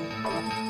Música